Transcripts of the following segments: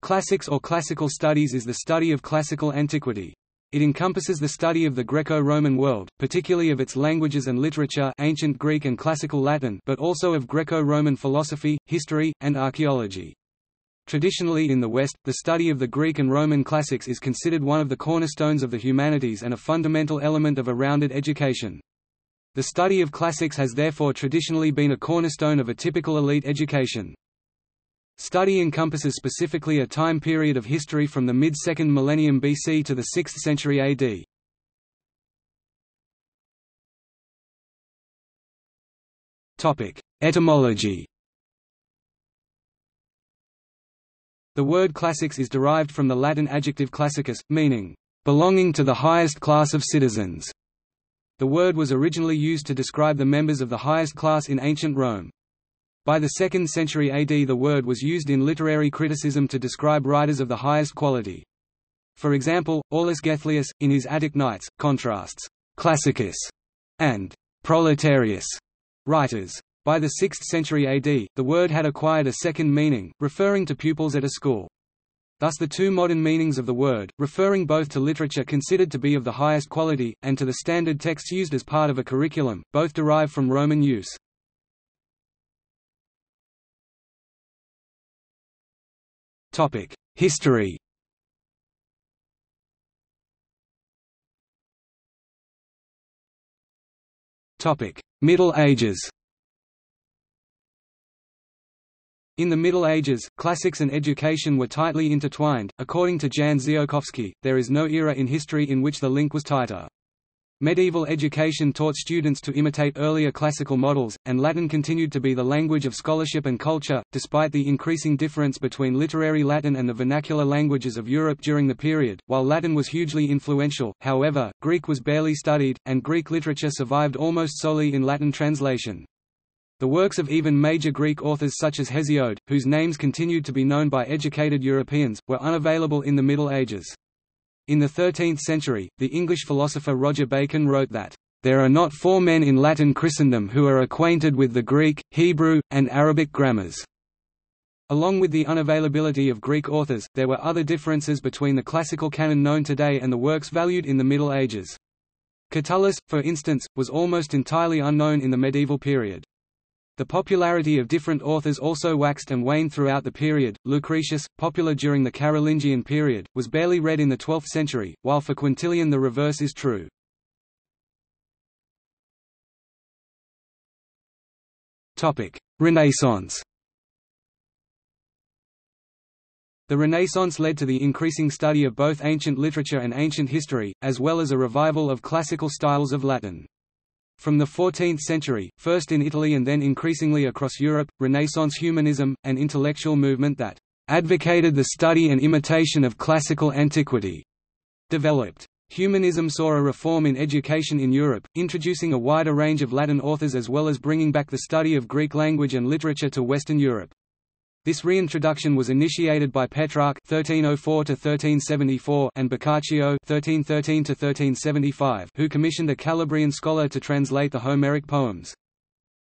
Classics or classical studies is the study of classical antiquity. It encompasses the study of the Greco-Roman world, particularly of its languages and literature ancient Greek and classical Latin but also of Greco-Roman philosophy, history, and archaeology. Traditionally in the West, the study of the Greek and Roman classics is considered one of the cornerstones of the humanities and a fundamental element of a rounded education. The study of classics has therefore traditionally been a cornerstone of a typical elite education. Study encompasses specifically a time period of history from the mid-2nd millennium BC to the 6th century AD. Topic: Etymology. The word classics is derived from the Latin adjective classicus, meaning belonging to the highest class of citizens. The word was originally used to describe the members of the highest class in ancient Rome. By the 2nd century AD the word was used in literary criticism to describe writers of the highest quality. For example, Aulus Gellius, in his Attic Nights, contrasts «classicus» and «proletarius» writers. By the 6th century AD, the word had acquired a second meaning, referring to pupils at a school. Thus the two modern meanings of the word, referring both to literature considered to be of the highest quality, and to the standard texts used as part of a curriculum, both derive from Roman use. History Middle Ages In the Middle Ages, classics and education were tightly intertwined. According to Jan Ziolkowski, there is no era in history in which the link was tighter. Medieval education taught students to imitate earlier classical models, and Latin continued to be the language of scholarship and culture, despite the increasing difference between literary Latin and the vernacular languages of Europe during the period. While Latin was hugely influential, however, Greek was barely studied, and Greek literature survived almost solely in Latin translation. The works of even major Greek authors such as Hesiod, whose names continued to be known by educated Europeans, were unavailable in the Middle Ages. In the 13th century, the English philosopher Roger Bacon wrote that, "...there are not four men in Latin Christendom who are acquainted with the Greek, Hebrew, and Arabic grammars." Along with the unavailability of Greek authors, there were other differences between the classical canon known today and the works valued in the Middle Ages. Catullus, for instance, was almost entirely unknown in the medieval period. The popularity of different authors also waxed and waned throughout the period. Lucretius, popular during the Carolingian period, was barely read in the 12th century, while for Quintilian the reverse is true. Topic: Renaissance. The Renaissance led to the increasing study of both ancient literature and ancient history, as well as a revival of classical styles of Latin. From the 14th century, first in Italy and then increasingly across Europe, Renaissance humanism, an intellectual movement that advocated the study and imitation of classical antiquity, developed. Humanism saw a reform in education in Europe, introducing a wider range of Latin authors as well as bringing back the study of Greek language and literature to Western Europe. This reintroduction was initiated by Petrarch (1304–1374) and Boccaccio (1313–1375), who commissioned a Calabrian scholar to translate the Homeric poems.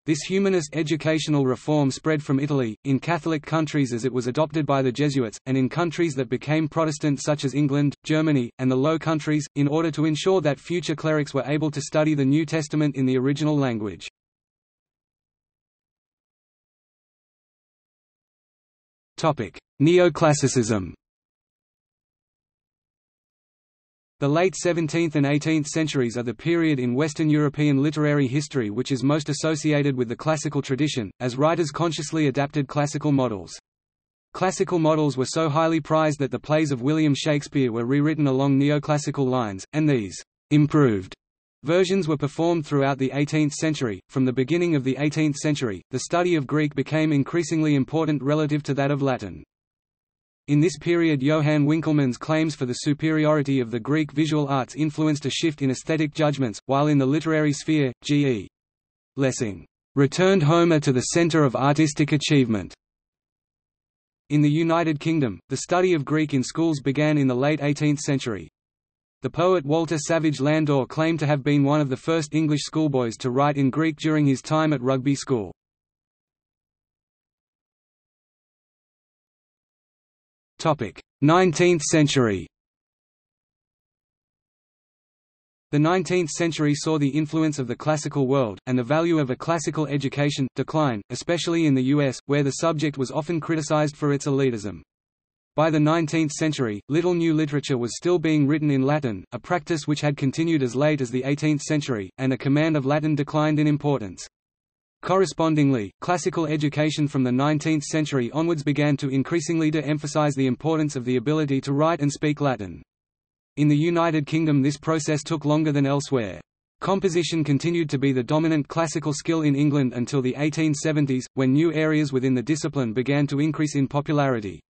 This humanist educational reform spread from Italy, in Catholic countries as it was adopted by the Jesuits, and in countries that became Protestant such as England, Germany, and the Low Countries, in order to ensure that future clerics were able to study the New Testament in the original language. Neoclassicism. The late 17th and 18th centuries are the period in Western European literary history which is most associated with the classical tradition, as writers consciously adapted classical models. Classical models were so highly prized that the plays of William Shakespeare were rewritten along neoclassical lines, and these improved Versions were performed throughout the 18th century. From the beginning of the 18th century, the study of Greek became increasingly important relative to that of Latin. In this period Johann Winckelmann's claims for the superiority of the Greek visual arts influenced a shift in aesthetic judgments, while in the literary sphere, G.E. Lessing returned Homer to the center of artistic achievement. In the United Kingdom, the study of Greek in schools began in the late 18th century. The poet Walter Savage Landor claimed to have been one of the first English schoolboys to write in Greek during his time at Rugby School. Topic: 19th century The 19th century saw the influence of the classical world, and the value of a classical education, decline, especially in the US, where the subject was often criticized for its elitism. By the 19th century, little new literature was still being written in Latin, a practice which had continued as late as the 18th century, and the command of Latin declined in importance. Correspondingly, classical education from the 19th century onwards began to increasingly de-emphasize the importance of the ability to write and speak Latin. In the United Kingdom this process took longer than elsewhere. Composition continued to be the dominant classical skill in England until the 1870s, when new areas within the discipline began to increase in popularity.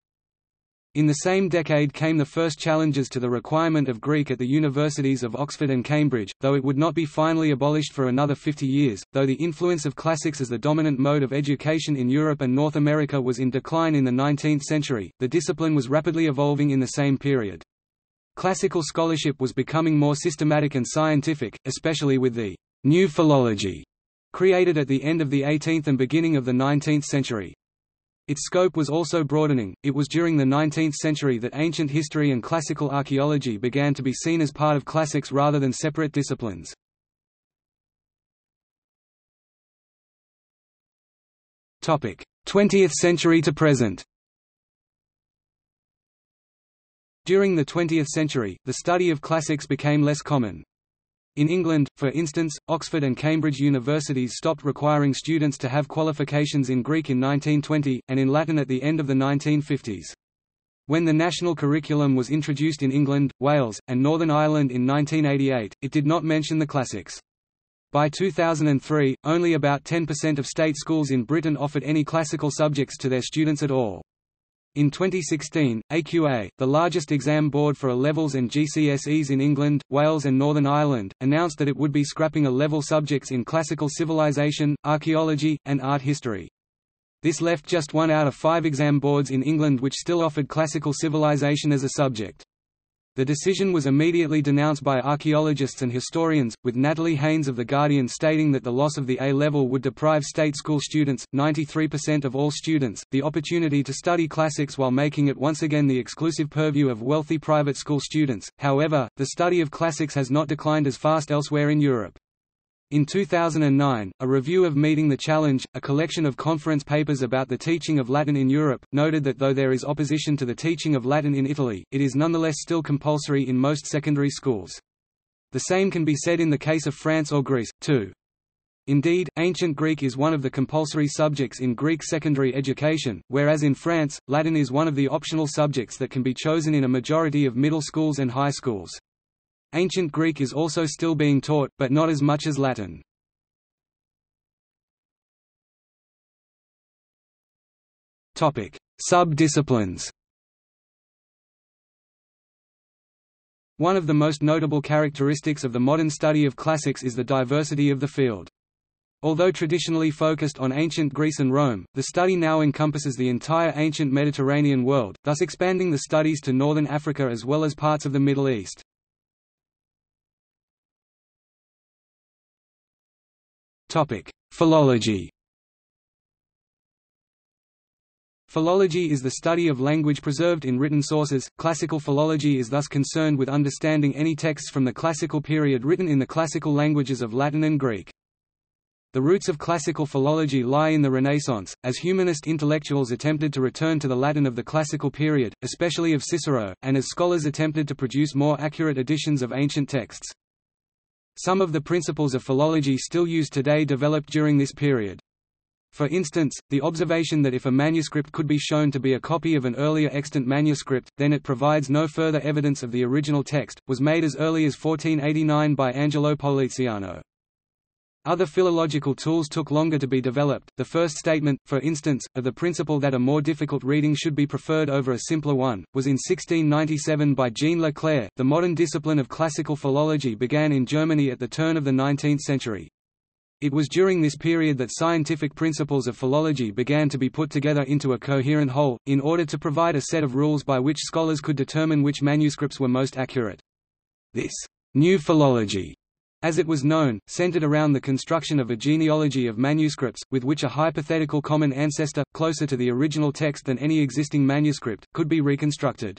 In the same decade came the first challenges to the requirement of Greek at the universities of Oxford and Cambridge, though it would not be finally abolished for another 50 years. Though the influence of classics as the dominant mode of education in Europe and North America was in decline in the 19th century, the discipline was rapidly evolving in the same period. Classical scholarship was becoming more systematic and scientific, especially with the «new philology» created at the end of the 18th and beginning of the 19th century. Its scope was also broadening. It was during the 19th century that ancient history and classical archaeology began to be seen as part of classics rather than separate disciplines. Topic: 20th century to present. During the 20th century, the study of classics became less common. In England, for instance, Oxford and Cambridge universities stopped requiring students to have qualifications in Greek in 1920, and in Latin at the end of the 1950s. When the national curriculum was introduced in England, Wales, and Northern Ireland in 1988, it did not mention the classics. By 2003, only about 10% of state schools in Britain offered any classical subjects to their students at all. In 2016, AQA, the largest exam board for A-levels and GCSEs in England, Wales and Northern Ireland, announced that it would be scrapping A-level subjects in classical civilization, archaeology, and art history. This left just one out of five exam boards in England which still offered classical civilization as a subject. The decision was immediately denounced by archaeologists and historians, with Natalie Haynes of The Guardian stating that the loss of the A-level would deprive state school students, 93% of all students, the opportunity to study classics while making it once again the exclusive purview of wealthy private school students. However, the study of classics has not declined as fast elsewhere in Europe. In 2009, a review of Meeting the Challenge, a collection of conference papers about the teaching of Latin in Europe, noted that though there is opposition to the teaching of Latin in Italy, it is nonetheless still compulsory in most secondary schools. The same can be said in the case of France or Greece, too. Indeed, ancient Greek is one of the compulsory subjects in Greek secondary education, whereas in France, Latin is one of the optional subjects that can be chosen in a majority of middle schools and high schools. Ancient Greek is also still being taught, but not as much as Latin. Sub-disciplines One of the most notable characteristics of the modern study of classics is the diversity of the field. Although traditionally focused on ancient Greece and Rome, the study now encompasses the entire ancient Mediterranean world, thus expanding the studies to northern Africa as well as parts of the Middle East. Topic: Philology. Philology is the study of language preserved in written sources. Classical philology is thus concerned with understanding any texts from the classical period written in the classical languages of Latin and Greek. The roots of classical philology lie in the Renaissance, as humanist intellectuals attempted to return to the Latin of the classical period, especially of Cicero, and as scholars attempted to produce more accurate editions of ancient texts. Some of the principles of philology still used today developed during this period. For instance, the observation that if a manuscript could be shown to be a copy of an earlier extant manuscript, then it provides no further evidence of the original text, was made as early as 1489 by Angelo Poliziano. Other philological tools took longer to be developed. The first statement, for instance, of the principle that a more difficult reading should be preferred over a simpler one, was in 1697 by Jean Leclerc. The modern discipline of classical philology began in Germany at the turn of the 19th century. It was during this period that scientific principles of philology began to be put together into a coherent whole, in order to provide a set of rules by which scholars could determine which manuscripts were most accurate. This new philology as it was known, centered around the construction of a genealogy of manuscripts, with which a hypothetical common ancestor, closer to the original text than any existing manuscript, could be reconstructed.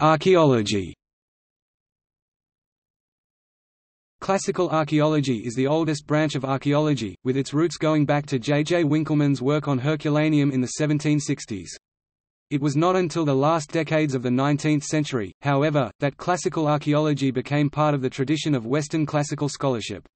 Archaeology Classical archaeology is the oldest branch of archaeology, with its roots going back to J. J. Winckelmann's work on Herculaneum in the 1760s. It was not until the last decades of the 19th century, however, that classical archaeology became part of the tradition of Western classical scholarship.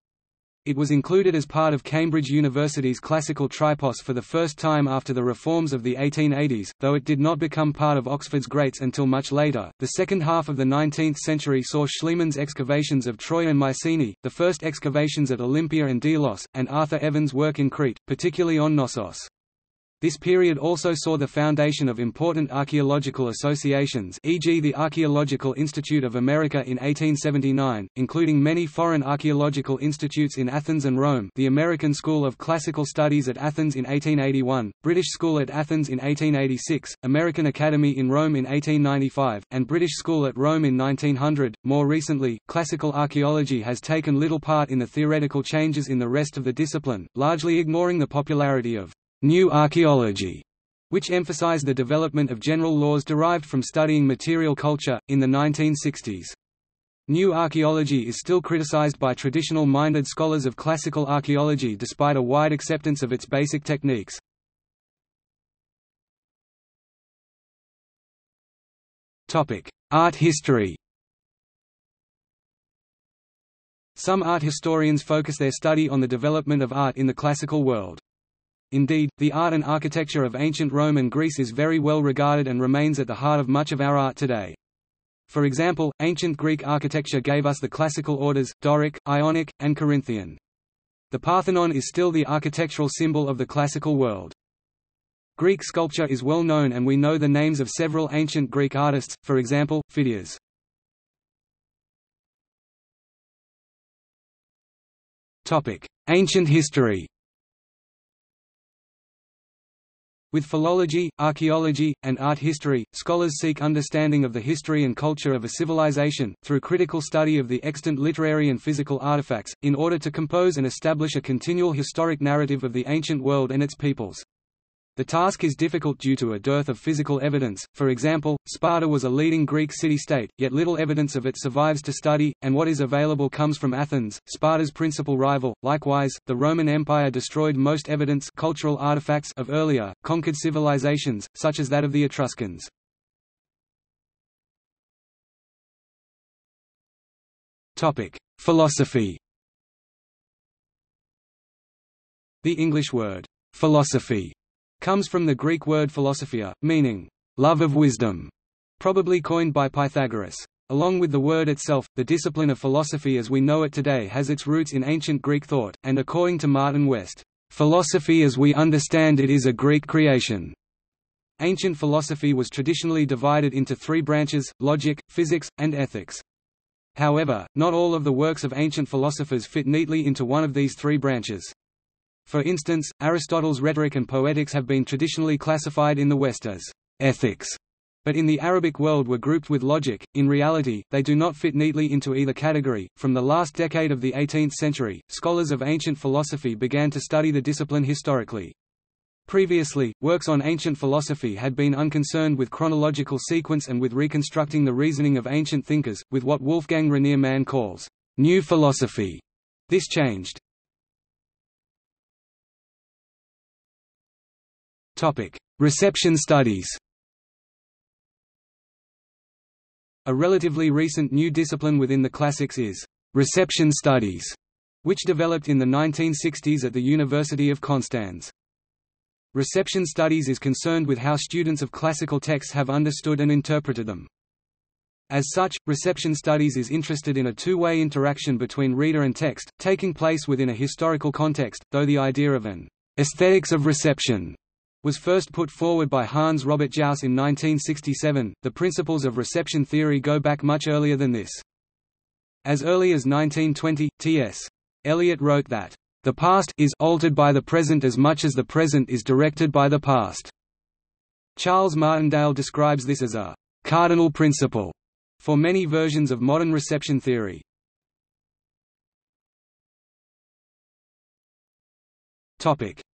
It was included as part of Cambridge University's classical tripos for the first time after the reforms of the 1880s, though it did not become part of Oxford's greats until much later. The second half of the 19th century saw Schliemann's excavations of Troy and Mycenae, the first excavations at Olympia and Delos, and Arthur Evans' work in Crete, particularly on Knossos. This period also saw the foundation of important archaeological associations e.g. the Archaeological Institute of America in 1879, including many foreign archaeological institutes in Athens and Rome the American School of Classical Studies at Athens in 1881, British School at Athens in 1886, American Academy in Rome in 1895, and British School at Rome in 1900. More recently, classical archaeology has taken little part in the theoretical changes in the rest of the discipline, largely ignoring the popularity of New archaeology, which emphasized the development of general laws derived from studying material culture, in the 1960s. New archaeology is still criticized by traditional-minded scholars of classical archaeology despite a wide acceptance of its basic techniques. Art history Some art historians focus their study on the development of art in the classical world. Indeed, the art and architecture of ancient Rome and Greece is very well regarded and remains at the heart of much of our art today. For example, ancient Greek architecture gave us the classical orders, Doric, Ionic, and Corinthian. The Parthenon is still the architectural symbol of the classical world. Greek sculpture is well known and we know the names of several ancient Greek artists, for example, Phidias. Ancient history With philology, archaeology, and art history, scholars seek understanding of the history and culture of a civilization, through critical study of the extant literary and physical artifacts, in order to compose and establish a continual historic narrative of the ancient world and its peoples. The task is difficult due to a dearth of physical evidence, for example, Sparta was a leading Greek city-state, yet little evidence of it survives to study, and what is available comes from Athens, Sparta's principal rival. Likewise, the Roman Empire destroyed most evidence cultural artifacts of earlier, conquered civilizations, such as that of the Etruscans. Philosophy The English word, philosophy comes from the Greek word philosophia, meaning, love of wisdom, probably coined by Pythagoras. Along with the word itself, the discipline of philosophy as we know it today has its roots in ancient Greek thought, and according to Martin West, "...philosophy as we understand it is a Greek creation." Ancient philosophy was traditionally divided into three branches, logic, physics, and ethics. However, not all of the works of ancient philosophers fit neatly into one of these three branches. For instance, Aristotle's rhetoric and poetics have been traditionally classified in the West as ethics, but in the Arabic world were grouped with logic. In reality, they do not fit neatly into either category. From the last decade of the 18th century, scholars of ancient philosophy began to study the discipline historically. Previously, works on ancient philosophy had been unconcerned with chronological sequence and with reconstructing the reasoning of ancient thinkers, with what Wolfgang Rainer Mann calls new philosophy. This changed. Reception studies. A relatively recent new discipline within the classics is reception studies, which developed in the 1960s at the University of Konstanz. Reception studies is concerned with how students of classical texts have understood and interpreted them. As such, reception studies is interested in a two-way interaction between reader and text, taking place within a historical context, though the idea of an aesthetics of reception was first put forward by Hans Robert Jauss in 1967. The principles of reception theory go back much earlier than this. As early as 1920, T.S. Eliot wrote that, The past is altered by the present as much as the present is directed by the past. Charles Martindale describes this as a cardinal principle for many versions of modern reception theory.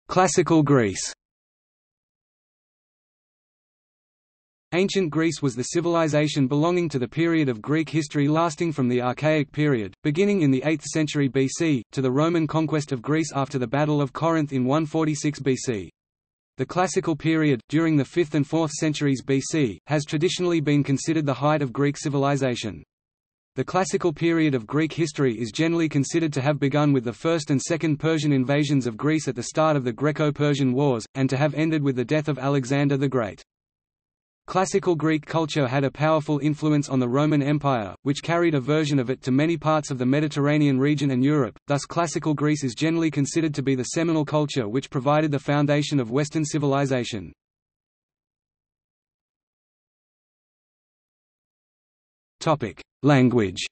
Classical Greece Ancient Greece was the civilization belonging to the period of Greek history lasting from the Archaic period, beginning in the 8th century BC, to the Roman conquest of Greece after the Battle of Corinth in 146 BC. The Classical period, during the 5th and 4th centuries BC, has traditionally been considered the height of Greek civilization. The Classical period of Greek history is generally considered to have begun with the First and Second Persian invasions of Greece at the start of the Greco-Persian Wars, and to have ended with the death of Alexander the Great. Classical Greek culture had a powerful influence on the Roman Empire, which carried a version of it to many parts of the Mediterranean region and Europe, thus Classical Greece is generally considered to be the seminal culture which provided the foundation of Western civilization. Language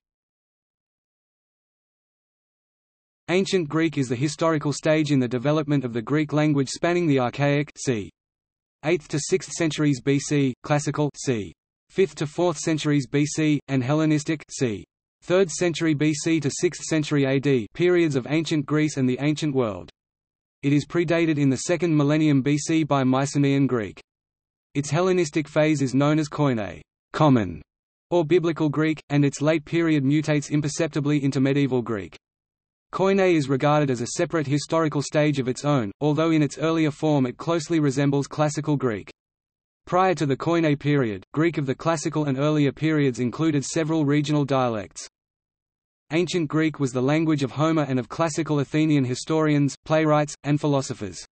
Ancient Greek is the historical stage in the development of the Greek language spanning the Archaic c. 8th to 6th centuries BC, Classical c. 5th to 4th centuries BC, and Hellenistic c. 3rd century BC to 6th century AD periods of ancient Greece and the ancient world. It is predated in the second millennium BC by Mycenaean Greek. Its Hellenistic phase is known as Koine common", or Biblical Greek, and its late period mutates imperceptibly into medieval Greek. Koine is regarded as a separate historical stage of its own, although in its earlier form it closely resembles Classical Greek. Prior to the Koine period, Greek of the Classical and earlier periods included several regional dialects. Ancient Greek was the language of Homer and of classical Athenian historians, playwrights, and philosophers.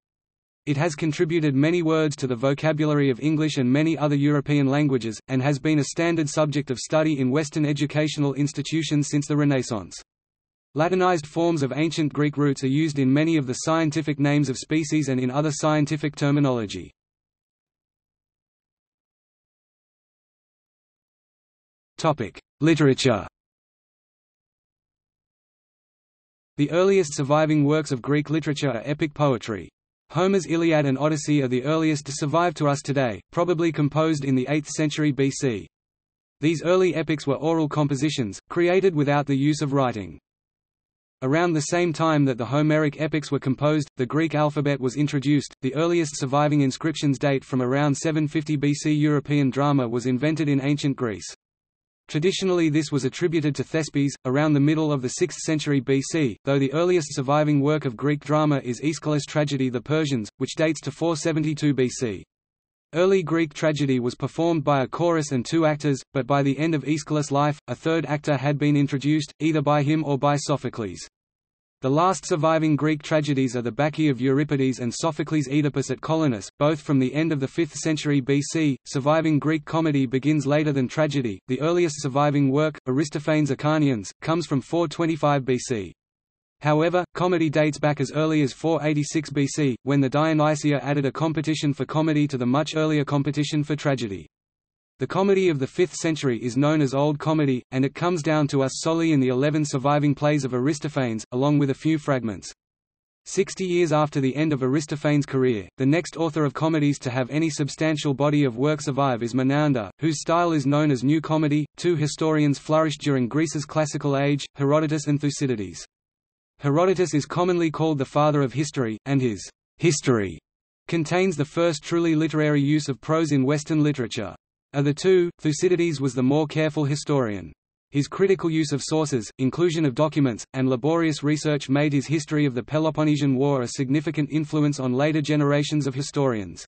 It has contributed many words to the vocabulary of English and many other European languages, and has been a standard subject of study in Western educational institutions since the Renaissance. Latinized forms of ancient Greek roots are used in many of the scientific names of species and in other scientific terminology. Literature The earliest surviving works of Greek literature are epic poetry. Homer's Iliad and Odyssey are the earliest to survive to us today, probably composed in the 8th century BC. These early epics were oral compositions, created without the use of writing. Around the same time that the Homeric epics were composed, the Greek alphabet was introduced. The earliest surviving inscriptions date from around 750 BC. European drama was invented in ancient Greece. Traditionally this was attributed to Thespis, around the middle of the 6th century BC, though the earliest surviving work of Greek drama is Aeschylus' tragedy The Persians, which dates to 472 BC. Early Greek tragedy was performed by a chorus and two actors, but by the end of Aeschylus' life, a third actor had been introduced, either by him or by Sophocles. The last surviving Greek tragedies are the Bacchae of Euripides and Sophocles' Oedipus at Colonus, both from the end of the 5th century BC. Surviving Greek comedy begins later than tragedy. The earliest surviving work, Aristophanes' Acharnians, comes from 425 BC. However, comedy dates back as early as 486 BC, when the Dionysia added a competition for comedy to the much earlier competition for tragedy. The comedy of the 5th century is known as Old Comedy, and it comes down to us solely in the eleven surviving plays of Aristophanes, along with a few fragments. Sixty years after the end of Aristophanes' career, the next author of comedies to have any substantial body of work survive is Menander, whose style is known as New Comedy. Two historians flourished during Greece's classical age, Herodotus and Thucydides. Herodotus is commonly called the father of history, and his history contains the first truly literary use of prose in Western literature. Of the two, Thucydides was the more careful historian. His critical use of sources, inclusion of documents, and laborious research made his history of the Peloponnesian War a significant influence on later generations of historians.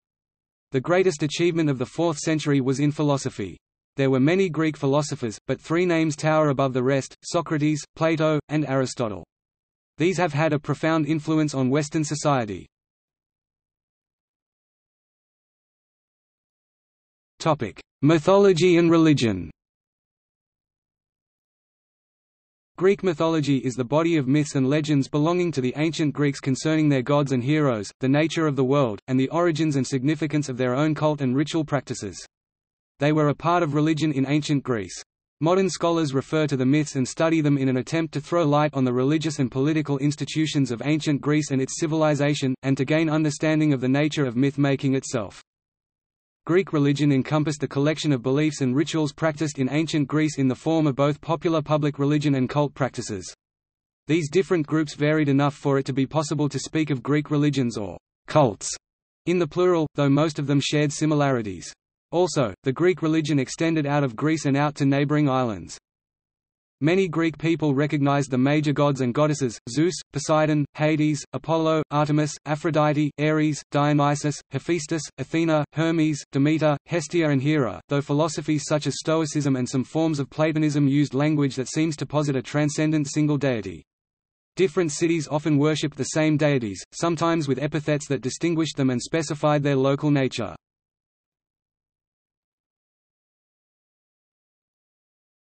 The greatest achievement of the 4th century was in philosophy. There were many Greek philosophers, but three names tower above the rest, Socrates, Plato, and Aristotle. These have had a profound influence on Western society. Mythology and religion Greek mythology is the body of myths and legends belonging to the ancient Greeks concerning their gods and heroes, the nature of the world, and the origins and significance of their own cult and ritual practices. They were a part of religion in ancient Greece. Modern scholars refer to the myths and study them in an attempt to throw light on the religious and political institutions of ancient Greece and its civilization, and to gain understanding of the nature of myth-making itself. Greek religion encompassed the collection of beliefs and rituals practiced in ancient Greece in the form of both popular public religion and cult practices. These different groups varied enough for it to be possible to speak of Greek religions or cults in the plural, though most of them shared similarities. Also, the Greek religion extended out of Greece and out to neighboring islands. Many Greek people recognized the major gods and goddesses, Zeus, Poseidon, Hades, Apollo, Artemis, Aphrodite, Ares, Dionysus, Hephaestus, Athena, Hermes, Demeter, Hestia and Hera, though philosophies such as Stoicism and some forms of Platonism used language that seems to posit a transcendent single deity. Different cities often worshipped the same deities, sometimes with epithets that distinguished them and specified their local nature.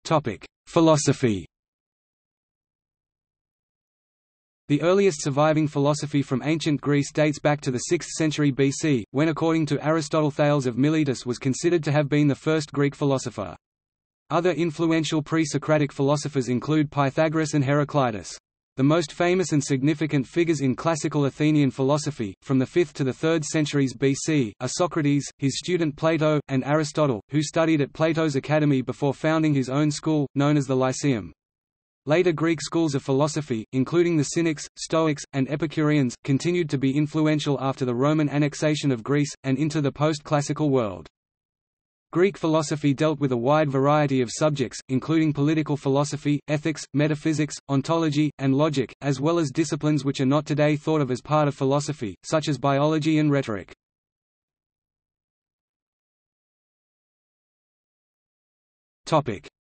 Topic: Philosophy The earliest surviving philosophy from ancient Greece dates back to the 6th century BC, when according to Aristotle Thales of Miletus was considered to have been the first Greek philosopher. Other influential pre-Socratic philosophers include Pythagoras and Heraclitus. The most famous and significant figures in classical Athenian philosophy, from the 5th to the 3rd centuries BC, are Socrates, his student Plato, and Aristotle, who studied at Plato's academy before founding his own school, known as the Lyceum. Later Greek schools of philosophy, including the Cynics, Stoics, and Epicureans, continued to be influential after the Roman annexation of Greece, and into the post-classical world. Greek philosophy dealt with a wide variety of subjects, including political philosophy, ethics, metaphysics, ontology, and logic, as well as disciplines which are not today thought of as part of philosophy, such as biology and rhetoric.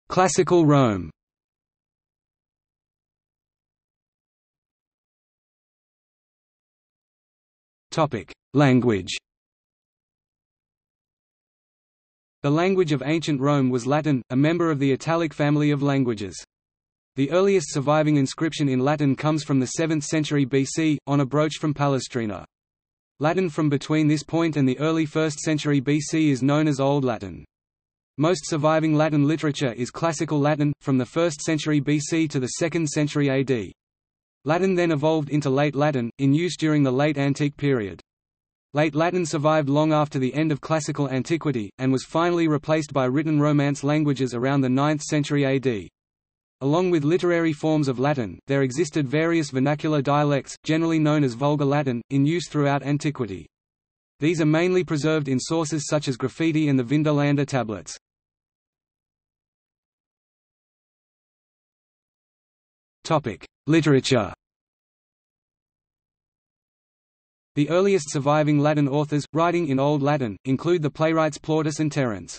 Classical Rome Language The language of ancient Rome was Latin, a member of the Italic family of languages. The earliest surviving inscription in Latin comes from the 7th century BC, on a brooch from Palestrina. Latin from between this point and the early 1st century BC is known as Old Latin. Most surviving Latin literature is Classical Latin, from the 1st century BC to the 2nd century AD. Latin then evolved into Late Latin, in use during the Late Antique period. Late Latin survived long after the end of classical antiquity, and was finally replaced by written Romance languages around the 9th century AD. Along with literary forms of Latin, there existed various vernacular dialects, generally known as Vulgar Latin, in use throughout antiquity. These are mainly preserved in sources such as graffiti and the Vindolanda tablets. Literature The earliest surviving Latin authors, writing in Old Latin, include the playwrights Plautus and Terence.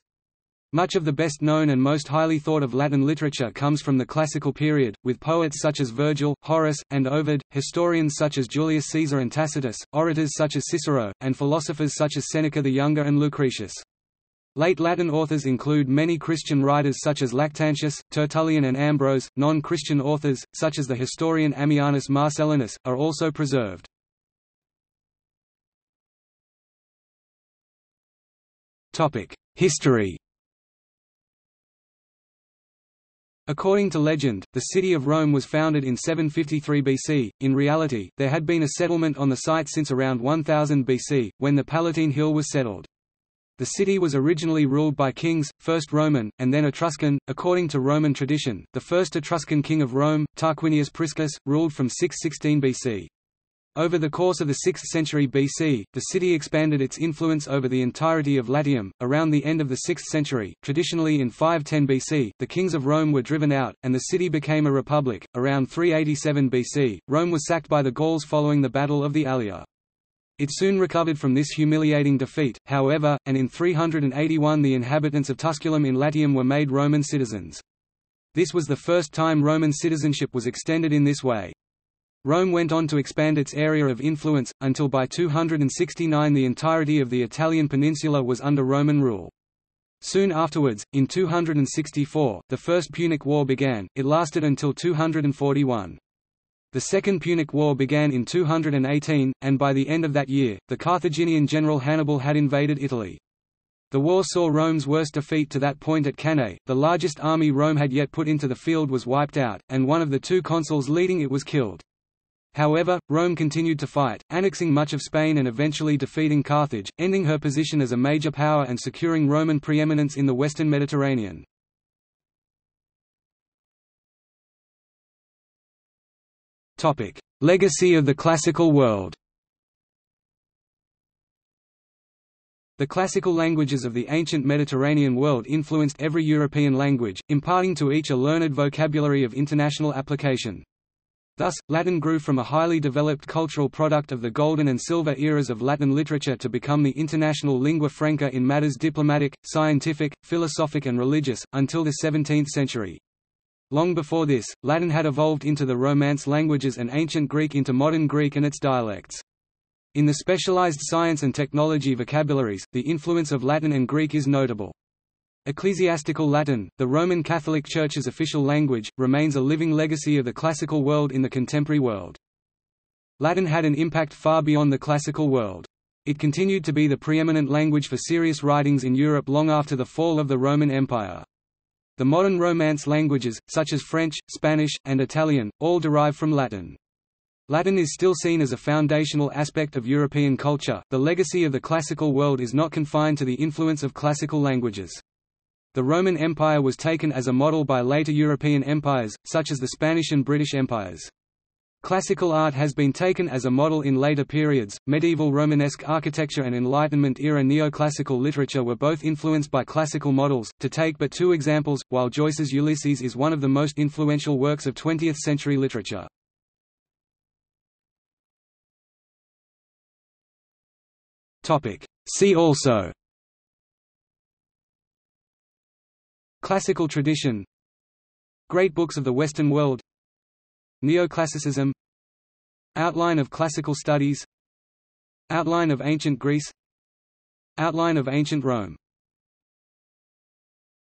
Much of the best known and most highly thought of Latin literature comes from the classical period, with poets such as Virgil, Horace, and Ovid, historians such as Julius Caesar and Tacitus, orators such as Cicero, and philosophers such as Seneca the Younger and Lucretius. Late Latin authors include many Christian writers such as Lactantius, Tertullian and Ambrose. Non-Christian authors, such as the historian Ammianus Marcellinus, are also preserved. History According to legend, the city of Rome was founded in 753 BC. In reality, there had been a settlement on the site since around 1000 BC, when the Palatine Hill was settled. The city was originally ruled by kings, first Roman, and then Etruscan. According to Roman tradition, the first Etruscan king of Rome, Tarquinius Priscus, ruled from 616 BC. Over the course of the 6th century BC, the city expanded its influence over the entirety of Latium. Around the end of the 6th century, traditionally in 510 BC, the kings of Rome were driven out, and the city became a republic. Around 387 BC, Rome was sacked by the Gauls following the Battle of the Allia. It soon recovered from this humiliating defeat, however, and in 381 the inhabitants of Tusculum in Latium were made Roman citizens. This was the first time Roman citizenship was extended in this way. Rome went on to expand its area of influence, until by 269 the entirety of the Italian peninsula was under Roman rule. Soon afterwards, in 264, the First Punic War began, it lasted until 241. The Second Punic War began in 218, and by the end of that year, the Carthaginian general Hannibal had invaded Italy. The war saw Rome's worst defeat to that point at Cannae, the largest army Rome had yet put into the field was wiped out, and one of the two consuls leading it was killed. However, Rome continued to fight, annexing much of Spain and eventually defeating Carthage, ending her position as a major power and securing Roman preeminence in the western Mediterranean. Legacy of the classical world The classical languages of the ancient Mediterranean world influenced every European language, imparting to each a learned vocabulary of international application. Thus, Latin grew from a highly developed cultural product of the Golden and Silver eras of Latin literature to become the international lingua franca in matters diplomatic, scientific, philosophic and religious, until the 17th century. Long before this, Latin had evolved into the Romance languages and Ancient Greek into modern Greek and its dialects. In the specialized science and technology vocabularies, the influence of Latin and Greek is notable. Ecclesiastical Latin, the Roman Catholic Church's official language, remains a living legacy of the classical world in the contemporary world. Latin had an impact far beyond the classical world. It continued to be the preeminent language for serious writings in Europe long after the fall of the Roman Empire. The modern Romance languages, such as French, Spanish, and Italian, all derive from Latin. Latin is still seen as a foundational aspect of European culture. The legacy of the classical world is not confined to the influence of classical languages. The Roman Empire was taken as a model by later European empires, such as the Spanish and British empires. Classical art has been taken as a model in later periods. Medieval Romanesque architecture and Enlightenment era neoclassical literature were both influenced by classical models. To take but two examples, while Joyce's Ulysses is one of the most influential works of 20th century literature. Topic: See also Classical tradition Great Books of the Western World Neoclassicism Outline of Classical Studies Outline of Ancient Greece Outline of Ancient Rome